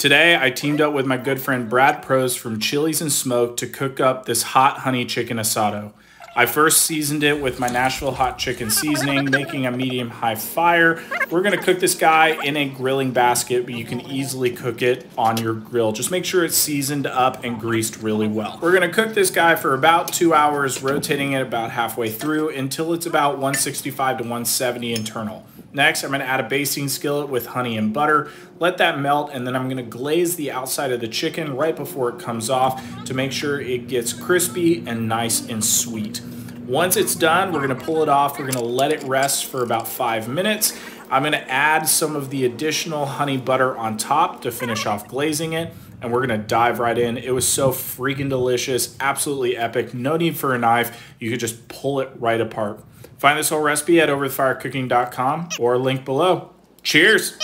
Today, I teamed up with my good friend Brad Prose from Chiles and Smoke to cook up this hot honey chicken asado. I first seasoned it with my Nashville hot chicken seasoning, making a medium high fire. We're gonna cook this guy in a grilling basket, but you can easily cook it on your grill. Just make sure it's seasoned up and greased really well. We're gonna cook this guy for about two hours, rotating it about halfway through until it's about 165 to 170 internal. Next, I'm gonna add a basting skillet with honey and butter, let that melt, and then I'm gonna glaze the outside of the chicken right before it comes off to make sure it gets crispy and nice and sweet. Once it's done, we're gonna pull it off. We're gonna let it rest for about five minutes. I'm gonna add some of the additional honey butter on top to finish off glazing it and we're gonna dive right in. It was so freaking delicious, absolutely epic. No need for a knife. You could just pull it right apart. Find this whole recipe at overthefirecooking.com or link below. Cheers!